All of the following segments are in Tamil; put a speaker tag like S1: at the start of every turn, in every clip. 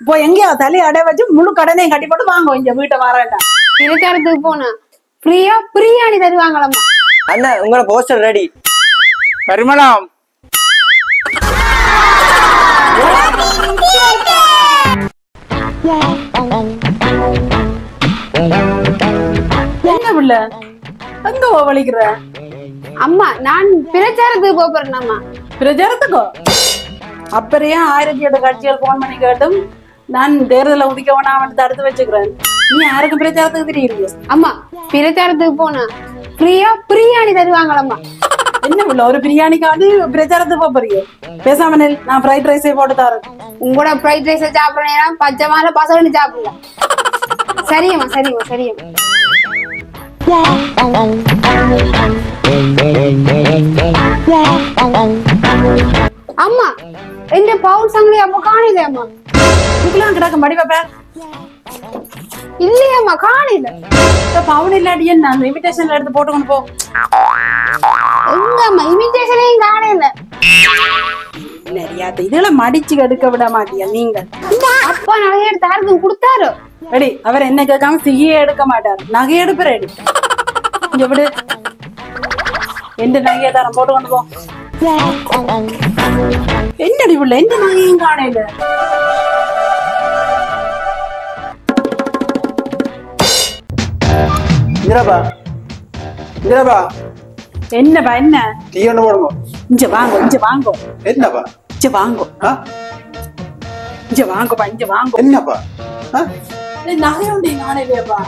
S1: இப்போ எங்கேயோ தலையை அடை வச்சு முழு கடனையும் கட்டி போட்டு வாங்க இங்க வீட்டை வரேன்டா
S2: பிரச்சாரத்துக்கு போனா ஃப்ரீயா பிரியாணி தருவாங்களம்மா
S3: அண்ணன் உங்களோட போஸ்டர் ரெடி
S4: பரிமளம்.
S1: என்ன பிள்ளை? எங்க வலிக்கிற?
S2: அம்மா நான் பிரச்சாரத்துக்கு போறேன்மா
S1: பிரச்சாரத்துக்கோ? அப்புறையா ஆயிரத்தி எட்டு கட்சிகள் போன் பண்ணி கேட்டும்? நான் தேர்தலை உதிக்க வேணாம் தடுத்து வச்சுக்கிறேன். நீ யாருக்கும் பிரச்சாரத்துக்கு தெரியுது
S2: அம்மா பிரச்சாரத்துக்கு போனா ஃப்ரீயா பிரியாணி தருவாங்களம்மா.
S1: என்ன பிள்ளை ஒரு பிரியாணிக்காண்டி பிரச்சாரத்துக்கு போறீங்க? பேசாம நில், நான் ஃப்ரைட் ரைஸே போட்டு தரேன்.
S2: உங்களோட ஃப்ரைட் ரைஸ் சாப்பிடணும் பச்சை மாலை பசங்க சாப்பிடலாம் சரியம்மா சரியம்மா சரியம்மா. அம்மா எந்த பவுல் சங்கிலி அப்ப காணில அம்மா
S1: இதுக்கெல்லாம் கிடக்க மடிவ பேர்
S2: இல்லையம்மா காணில
S1: பவுன் இல்லாட்டி என்ன? அந்த இன்விடேஷன்ல எடுத்து போட்டு கொண்டு போ.
S2: எங்க அம்மா இமிட்டேஷனையும் காணில
S1: நிறையா இதெல்லாம் மடிச்சு எடுக்க விட மாட்டியா நீங்க
S2: அப்பா நகைய எடுத்து யாருக்கு கொடுத்தாரு.
S1: ரெடி அவர் என்ன கேட்காம சிகியே எடுக்க மாட்டார். நகை எடுப்பு ரெடி. விடு. எந்த நகையை தரம் போட்டு கொண்டு போ. என்னடி புள்ள எந்த நகையும் காணையில
S5: இந்திராபா. இந்திராபா.
S1: என்னப்பா என்ன?
S5: டீ ஒன்று போடுங்க.
S1: இங்க வாங்கோ இங்க வாங்கோ.
S5: என்னப்பா?
S1: இங்க வாங்கோ. இங்க வாங்கோப்பா இங்க வாங்கோ.
S5: என்னப்பா?
S1: நகை உண்டே காணையிலேப்பா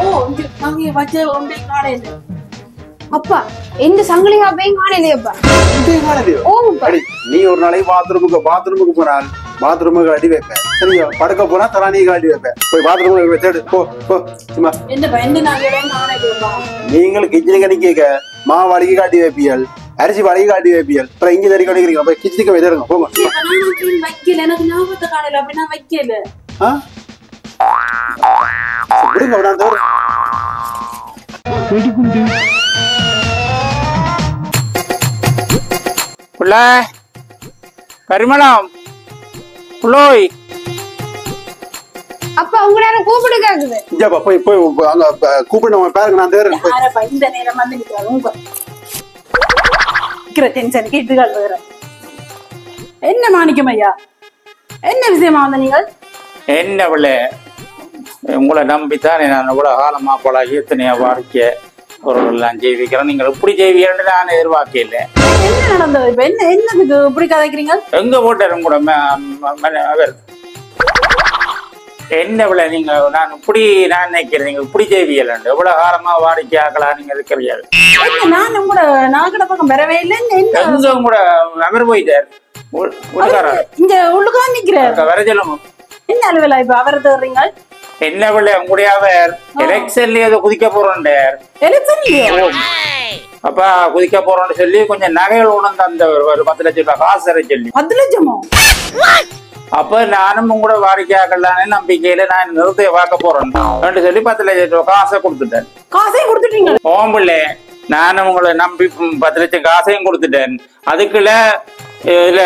S1: ஓ இங்க நகையை வச்ச உண்டே காணையில
S2: அப்பா எந்த சங்கிலி அப்பையும் காணலையப்பா.
S5: காணலையோ? அடி நீ ஒரு நாளைக்கு பாத்ரூமுக்கு பாத்ரூமுக்கு போனால் பாத்ரூமுக்கு அடி வைப்பேன். சரியா படுக்க போனா தலானிக்கு அடி வைப்பேன். போய் பாத்ரூமுக்கு தேடு. போ போ சும்மா. நீங்கள் கிச்சனு கணி கேட்க மாவு அடிக்கி காட்டி வைப்பியல் அரிசி வடகி காட்டி வைப்பியல். அப்புறம் இஞ்சி தறி கடிக்கிறீங்க போய் கிச்சனுக்கு போய் தேடுங்க போங்க.
S1: வைக்கல. எனக்கு ஞாபகத்தை காணையில அப்படின்னா வைக்கல.
S5: ஆ? விடுங்க
S4: புள்ள பரிமளம். புள்ளோய்
S2: அப்பா உங்க நேரம் கூப்பிடு கேக்குது
S5: இஞ்சாப்பா போய் போய் அங்க நம்ம பேருங்க நான் தேடுறேன் போய்.
S1: யாரப்பா இந்த நேரம் வந்து நிக்கிறாரு உங்க. நிக்கிற டென்ஷனுக்கு வேற. என்ன மாணிக்கம் ஐயா? என்ன விஷயமா வந்த நீங்கள்?
S4: என்ன பிள்ளை? உங்களை நம்பித்தானே நான் இவ்வளவு காலமா பழகி எத்தனையோ வாழ்க்கை பொருளெல்லாம் ஜெயிக்கிறேன் நீங்கள் இப்படி ஜெயிவீங்கன்னு நான் எதிர்பார்க்கல
S1: என்ன நடந்தது? இப்ப என்ன இப்படி கதைக்கிறீங்க?
S4: எங்க போட்டாரு கூட அவர் என்ன விட நீங்க நான் இப்படி நான் நினைக்கிறேன். நீங்க இப்படி ஜெயிவியலண்டு எவ்வளவு காலமா வாடிக்கையாக்கலாம் நீங்க இருக்கிறீர்கள்?
S1: என்ன நான் உங்களோட நாகட பக்கம் வரவே இல்லை. என்ன என்ன?
S4: எங்க கூட அவர் போயிட்டார்? விடுக்காரர்
S1: இங்க உள்ளுக்கான் நிக்கிறாரு.
S4: வர சொல்லுங்க.
S1: என்ன அலுவலா இப்ப அவரை தேடுறீங்க
S4: என்ன பிள்ளை உங்களுடைய அவர். எலெக்ஷன்ல ஏதோ குதிக்க போறோண்டார்
S1: எலெக்ஷன் இல்லையோ
S4: அப்ப குதிக்க போறோம்னு சொல்லி கொஞ்சம் நகைகள் உணர்ந்து அந்த ஒரு பத்து லட்சம் ரூபாய் காசு தர சொல்லி.
S1: பத்து லட்சமோ?
S4: அப்ப நானும் உங்களோட வாடிக்கையாக்கலான்னு நம்பிக்கையில நான் நிறுத்தைய பார்க்க போறேன். சொல்லி பத்து லட்சம் ரூபாய் காசை கொடுத்துட்டேன்.
S1: காசையும் கொடுத்துட்டீங்க
S4: ஓம்பிள்ளை நானும் உங்களை நம்பி பத்து லட்சம் காசையும் கொடுத்துட்டேன். அதுக்குள்ள இதுல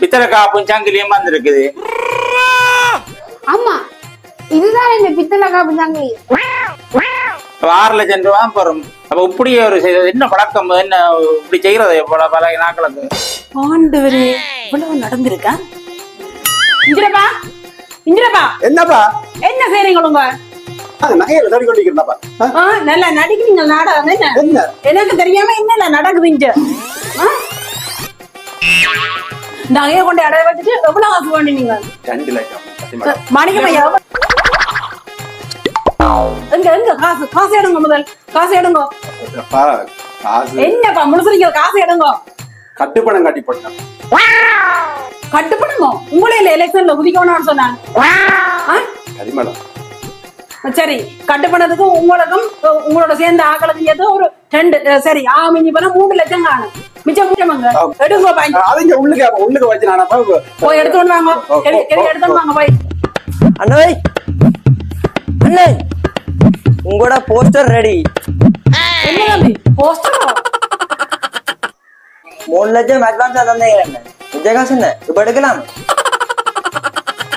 S4: பித்தளை காப்பும் சங்கிலியும் வந்திருக்குது.
S2: ஆமா இதுதான் இந்த பித்தளை காப்பு சங்கிலி.
S4: ஆறு லட்சம் ரூபா பெறும். அப்ப இப்படி ஒரு என்ன பழக்கம்? என்ன இப்படி செய்யறது பல பல நாட்களுக்கு.
S1: ஆண்டவரே இவ்வளவு நடந்திருக்கா? இந்திரப்பா இந்திரப்பா.
S5: என்னப்பா?
S1: என்ன செய்றீங்க உங்க?
S5: நகையில தேடி? ஆ,
S1: நல்லா நடிக்கிறீங்க நாடகம் என்ன?
S5: என்ன?
S1: எனக்கு தெரியாம என்ன நடக்குது இங்க? ஆ? நகைய கொண்டு அடைய வச்சுட்டு எவ்வளவு காசு வேண்டினீங்க
S5: ரெண்டு லட்சம். சத்தியமா.
S1: எங்க எங்க? காசு காசு எடுங்க முதல். காசு எடுங்க.
S5: அப்பா, காசு.
S1: என்னப்பா முழுசுறீங்க காசு எடுங்க.
S5: கட்டுப்பணம் கட்டி போட்டேன்.
S1: கட்டுப்படணும் உங்களே இல்ல எலெக்ஷன்ல குதிக்கணும்னு சொன்னாங்க. சரி கட்டுப்பணத்துக்கு உங்களுக்கும் உங்களோட சேர்ந்த ஆக்களுக்கு ஏதோ ஒரு ரெண்டு சரி ஆ மிஞ்சி போனா மூணு லட்சம் காணும். மிச்சம் மிச்சமங்க எடுங்க பாய்
S5: அது இங்க உள்ளுக்கு உள்ளுக்கு வச்சு நானப்பா
S1: போய் எடுத்துட்டு வாங்க. எடுத்துட்டு வாங்க போய்
S3: அண்ணே. அண்ணே. உங்களோட போஸ்டர் ரெடி
S1: என்ன தம்பி போஸ்டரோ
S3: மூணு லட்சம் அட்வான்ஸா தந்தீங்க. என்ன இப்ப எடுக்கலாம்.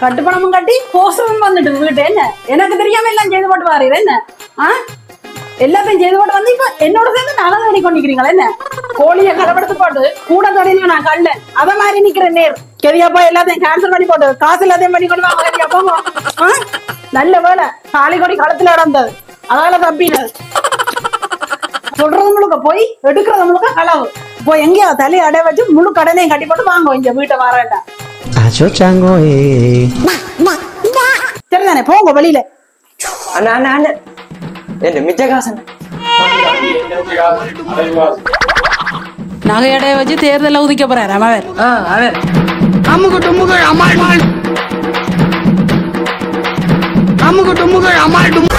S1: கட்டுப்பணமும் கட்டி போஸ்டரும் வந்துட்டு வீட்டு என்ன? எனக்கு தெரியாம எல்லாம் செய்து போட்டு வாரீர். என்ன? ஆ? எல்லாத்தையும் செய்து போட்டு வந்து இப்ப என்னோட சேர்ந்து நகை தேடி கொண்டிருக்கிறீங்களா என்ன? கோழியை கலப்படுத்து போட்டு கூட தொடையில நான் கல்ல. அத மாதிரி நிக்கிறேன் நேர். கெரியாப்பா எல்லாத்தையும் கேன்சல் பண்ணி போட்டு காசு எல்லாத்தையும் பண்ணி கொண்டு வாங்க? நல்ல வேலை. காளி கொடி களத்துல நடந்தது. அதால தப்பினது சொல்றது முழுக்க போய் எடுக்கிறது முழுக்க களவு இப்போ எங்கேயோ தலையை அடைய வச்சு முழு கடனையும் கட்டி போட்டு வாங்க இங்க வீட்டை
S6: eh.
S1: சரிதானே போங்க வெளியில.
S3: அண்ணா அண்ணா அண்ணா. என்ன மிச்ச காசு அண்ணா.
S1: நகையடைய வச்சு தேர்தல உதிக்க போறாரு அவர்.
S3: அவர்
S7: அமுகு டுமுகு அமால் அமுகு டுமுகு அமால் டுமுகு